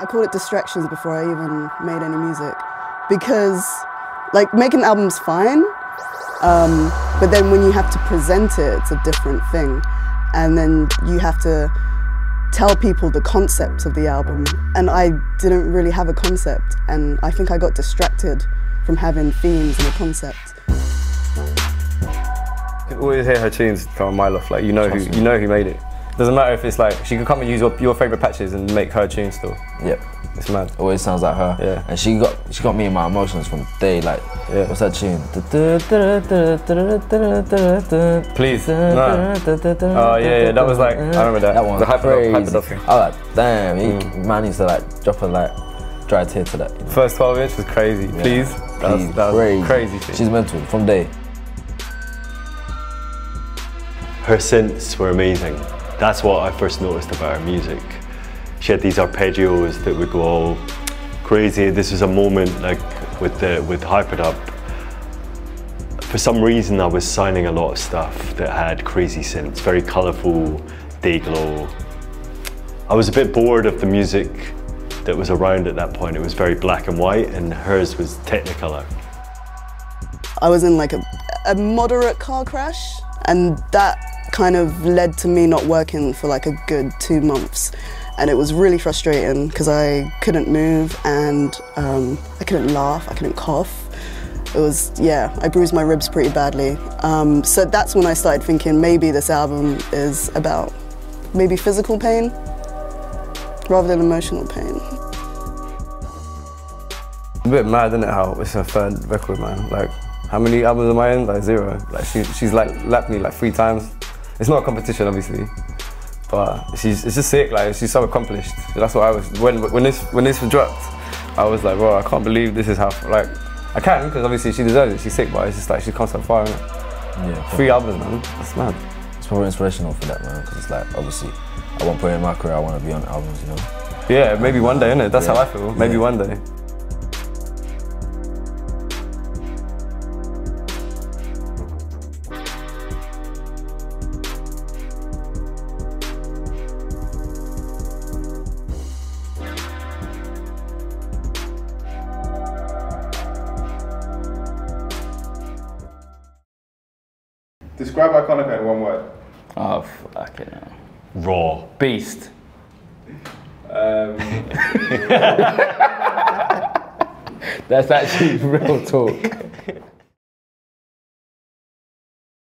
I called it distractions before I even made any music. Because, like, making albums fine, um, but then when you have to present it, it's a different thing, and then you have to tell people the concept of the album, and I didn't really have a concept, and I think I got distracted from having themes and a concept. You always hear her tunes from a mile off, like you know who you know who made it. Doesn't matter if it's like she can come and use your, your favorite patches and make her tune still. Yep. It's mad. Always sounds like her. Yeah. And she got she got me in my emotions from day like Yeah. what's that tune? Please. Nah. Oh yeah, yeah, that was like I remember that. That one. The hyper crazy. hyper I like, damn, he, man needs to like drop a like dry tear to that. you know? First 12 inch was crazy. Please. That was, Please, that was crazy. shit. She's mental from day. Her synths were amazing. That's what I first noticed about her music. She had these arpeggios that would go all crazy. This was a moment like with the with Hyperdub. For some reason, I was signing a lot of stuff that had crazy synths, very colourful, day glow. I was a bit bored of the music that was around at that point. It was very black and white, and hers was Technicolor. I was in like a, a moderate car crash, and that kind of led to me not working for like a good two months. And it was really frustrating because I couldn't move and um, I couldn't laugh, I couldn't cough. It was, yeah, I bruised my ribs pretty badly. Um, so that's when I started thinking maybe this album is about maybe physical pain rather than emotional pain. a bit mad, isn't it? How it's her third record, man. Like, how many albums am I in? Like zero. Like she, she's like lapped me like three times. It's not a competition, obviously, but she's it's just sick. Like she's so accomplished. That's what I was when when this when this was dropped. I was like, bro, I can't believe this is how like I can because obviously she deserves it. She's sick, but it's just like she's come so far. Yeah. Three albums, man. That's mad. It's probably inspirational for that man, because it's like obviously at one point in my career I want to be on albums, you know. Yeah, maybe one day, innit? That's how I feel. Maybe Yeah. one day. Describe Ikonika in one word. Oh, fucking hell. Raw. Beast. Um, That's actually real talk.